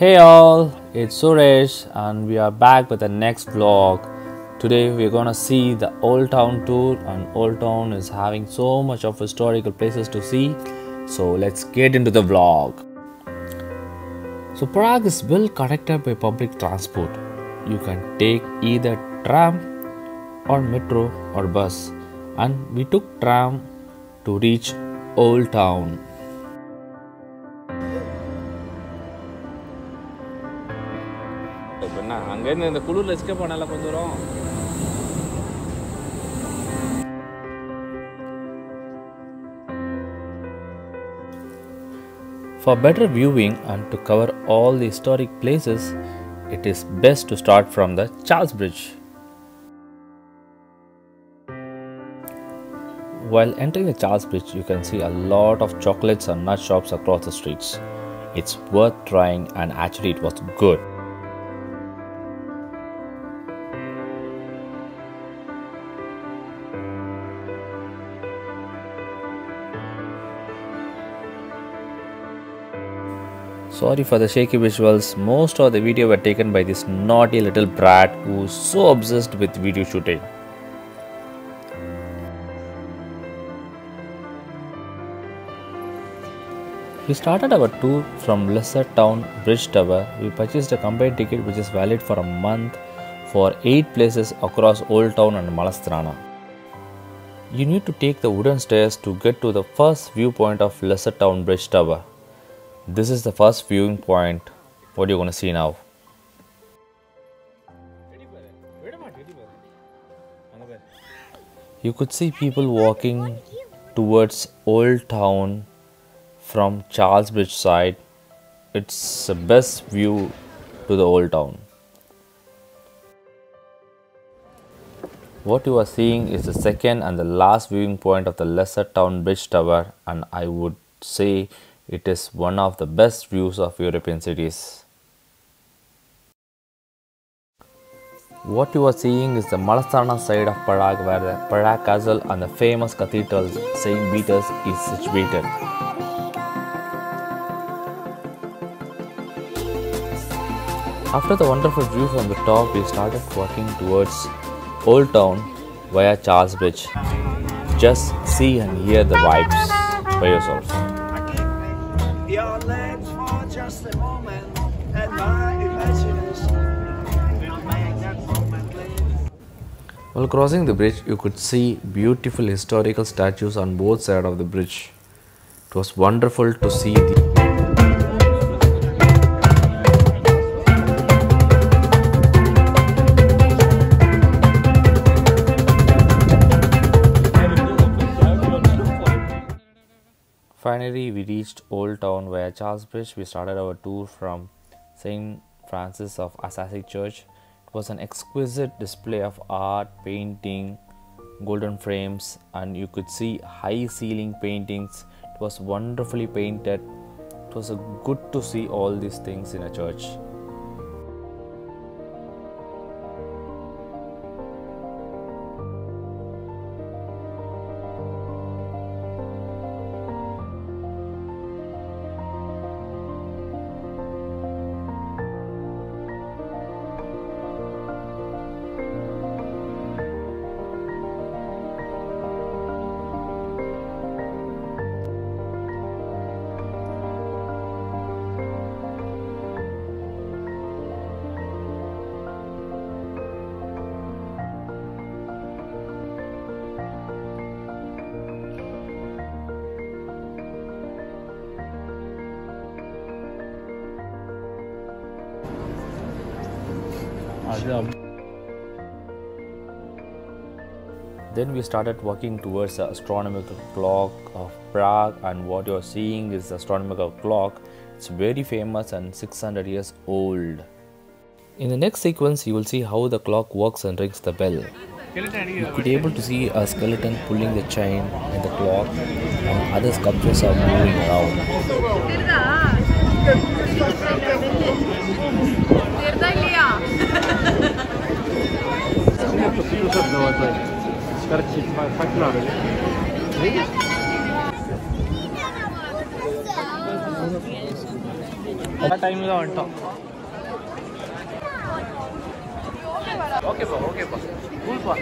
Hey all, it's Suresh and we are back with the next vlog. Today we're gonna see the Old Town tour and Old Town is having so much of historical places to see. So let's get into the vlog. So Prague is well connected by public transport. You can take either tram or metro or bus and we took tram to reach Old Town. இப்போ என்ன அங்கேருந்து இந்த குளிரில் escape பண்ணல கொஞ்ச தூரம் For better viewing and to cover all the historic places, it is best to start from the Charles Bridge. While entering the Charles Bridge, you can see a lot of chocolates and nut shops across the streets. It's worth trying, and actually, it was good. Sorry for the shaky visuals. Most of the video were taken by this naughty little brat who's so obsessed with video shooting. We started our tour from Lesser Town Bridge Tower. We purchased a combined ticket which is valid for a month for 8 places across Old Town and Malastrana. You need to take the wooden stairs to get to the first viewpoint of Lesser Town Bridge Tower. This is the first viewing point. What you're gonna see now. You could see people walking towards Old Town from Charles Bridge side. It's the best view to the Old Town. What you are seeing is the second and the last viewing point of the Lesser Town Bridge Tower, and I would say it is one of the best views of European cities. What you are seeing is the Malastrana side of Prague where the Prague Castle and the famous cathedral St. Peter's is situated. After the wonderful view from the top, we started walking towards Old Town via Charles Bridge. Just see and hear the vibes by yourself. For just a moment, and my imagination. While crossing the bridge, you could see beautiful historical statues on both sides of the bridge. It was wonderful to see the Finally, we reached Old Town via Charles Bridge. We started our tour from St. Francis of Assisi Church. It was an exquisite display of art, painting, golden frames, and you could see high ceiling paintings. It was wonderfully painted. It was good to see all these things in a church. Then we started walking towards the astronomical clock of Prague, and what you're seeing is the astronomical clock. It's very famous and 600 years old. In the next sequence, you will see how the clock works and rings the bell. You could be able to see a skeleton pulling the chain in the clock, and other sculptures are moving around. Tarci, facturare. Vedi? What time is on top? Okay, pa. Okay, pa. Cool, pa.